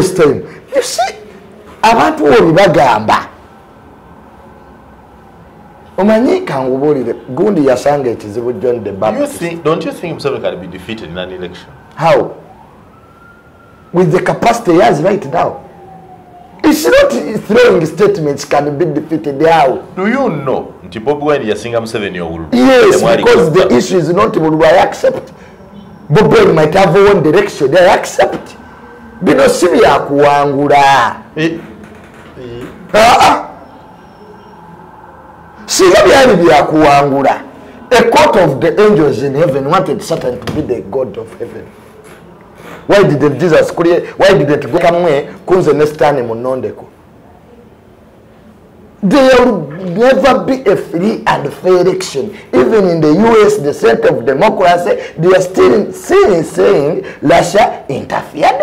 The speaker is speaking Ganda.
waste time you see abantu boli bagamba omanyi kangubulire gundi yasanga ekizibu john the how with the capacity yes right now it's not throwing statements can be defeated how do you know nti bob wine yasinga museveni owulu yes because the issue is not bobi accept bobi might have one direction they accept bino si byakuwangula eh. ah, ah. singa byali byakuwangula a court of the angels in heaven wanted satan to be the god of heaven why didn't jesus create, why didn't go kamwe kunze ne sitaani munondeko there will never be a free and fair election even in the us the center of democracy they are still seeing saying russia interfered